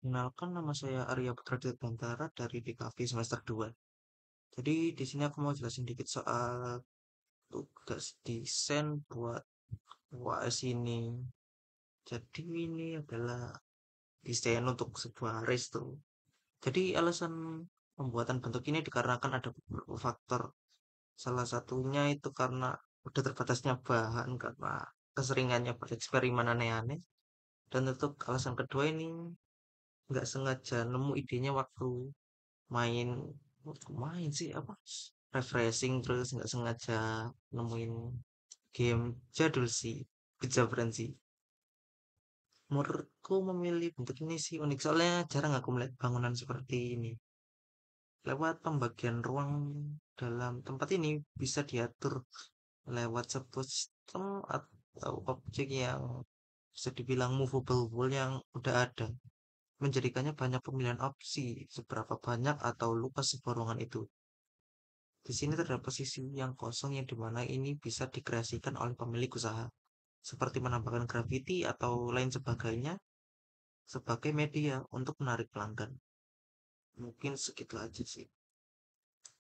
Kenalkan nama saya Arya Putra Dirgantara dari DKV semester 2. Jadi di sini aku mau jelasin dikit soal tugas desain buat UAS ini. Jadi ini adalah desain untuk sebuah resto. Jadi alasan pembuatan bentuk ini dikarenakan ada beberapa faktor. Salah satunya itu karena udah terbatasnya bahan karena keseringannya bereksperimen aneh-aneh. Dan untuk alasan kedua ini nggak sengaja nemu idenya waktu main waktu main sih apa refreshing terus nggak sengaja nemuin game jadul sih Pizza Frenzy menurutku memilih bentuk ini sih unik soalnya jarang aku melihat bangunan seperti ini. Lewat pembagian ruang dalam tempat ini bisa diatur lewat sebuah sistem atau objek yang bisa dibilang movable wall yang udah ada menjadikannya banyak pemilihan opsi seberapa banyak atau luas sebuah ruangan itu. Di sini terdapat posisi yang kosong yang di mana ini bisa dikreasikan oleh pemilik usaha, seperti menambahkan graffiti atau lain sebagainya sebagai media untuk menarik pelanggan. Mungkin segitu aja sih.